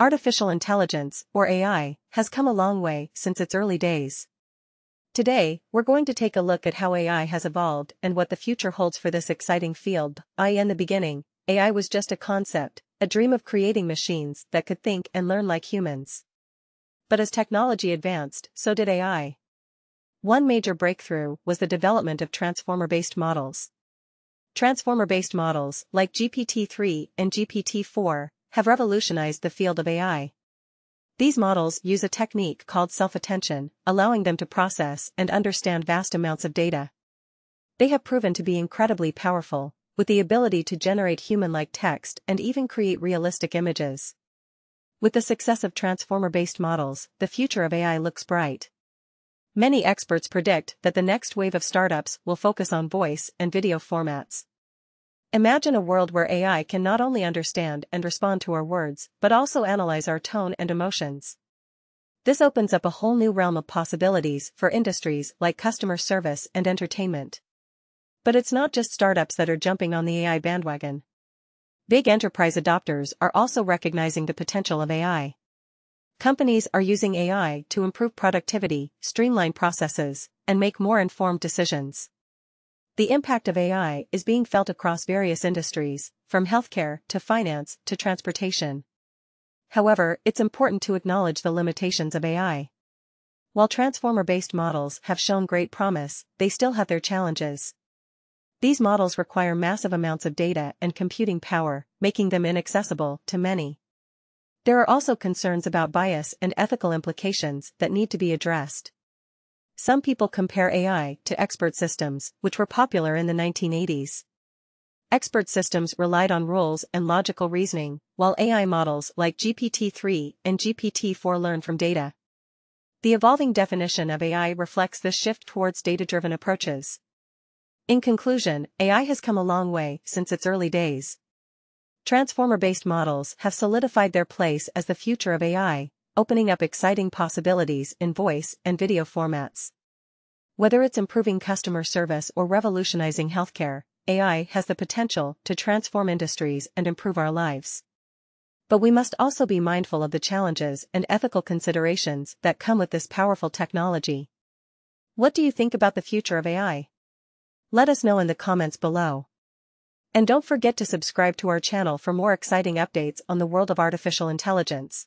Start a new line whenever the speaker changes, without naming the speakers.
Artificial intelligence, or AI, has come a long way since its early days. Today, we're going to take a look at how AI has evolved and what the future holds for this exciting field. I in the beginning, AI was just a concept, a dream of creating machines that could think and learn like humans. But as technology advanced, so did AI. One major breakthrough was the development of transformer-based models. Transformer-based models, like GPT-3 and GPT-4, have revolutionized the field of AI. These models use a technique called self-attention, allowing them to process and understand vast amounts of data. They have proven to be incredibly powerful, with the ability to generate human-like text and even create realistic images. With the success of transformer-based models, the future of AI looks bright. Many experts predict that the next wave of startups will focus on voice and video formats. Imagine a world where AI can not only understand and respond to our words, but also analyze our tone and emotions. This opens up a whole new realm of possibilities for industries like customer service and entertainment. But it's not just startups that are jumping on the AI bandwagon. Big enterprise adopters are also recognizing the potential of AI. Companies are using AI to improve productivity, streamline processes, and make more informed decisions. The impact of AI is being felt across various industries, from healthcare to finance to transportation. However, it's important to acknowledge the limitations of AI. While transformer-based models have shown great promise, they still have their challenges. These models require massive amounts of data and computing power, making them inaccessible to many. There are also concerns about bias and ethical implications that need to be addressed. Some people compare AI to expert systems, which were popular in the 1980s. Expert systems relied on rules and logical reasoning, while AI models like GPT-3 and GPT-4 learn from data. The evolving definition of AI reflects this shift towards data-driven approaches. In conclusion, AI has come a long way since its early days. Transformer-based models have solidified their place as the future of AI, opening up exciting possibilities in voice and video formats. Whether it's improving customer service or revolutionizing healthcare, AI has the potential to transform industries and improve our lives. But we must also be mindful of the challenges and ethical considerations that come with this powerful technology. What do you think about the future of AI? Let us know in the comments below. And don't forget to subscribe to our channel for more exciting updates on the world of artificial intelligence.